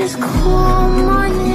just call my name